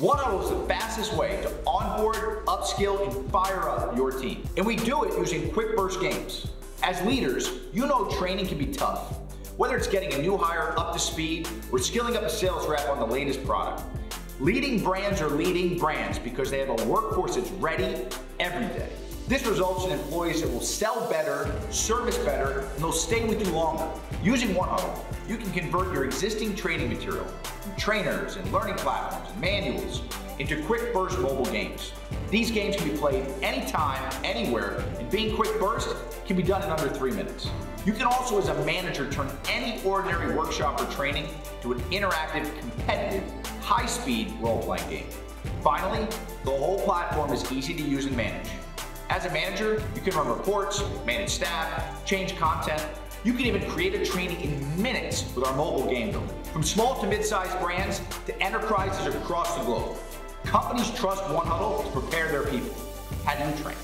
1Huddle is the fastest way to onboard, upskill, and fire up your team. And we do it using quick burst games. As leaders, you know training can be tough. Whether it's getting a new hire up to speed or skilling up a sales rep on the latest product. Leading brands are leading brands because they have a workforce that's ready every day. This results in employees that will sell better, service better, and they'll stay with you longer. Using 1Huddle, you can convert your existing training material trainers and learning platforms and manuals into quick burst mobile games. These games can be played anytime, anywhere, and being quick burst can be done in under three minutes. You can also, as a manager, turn any ordinary workshop or training to an interactive, competitive, high-speed role-playing game. Finally, the whole platform is easy to use and manage. As a manager, you can run reports, manage staff, change content. You can even create a training in minutes with our mobile game builder. From small to mid-sized brands to enterprises across the globe, companies trust 1Huddle to prepare their people. How do you train?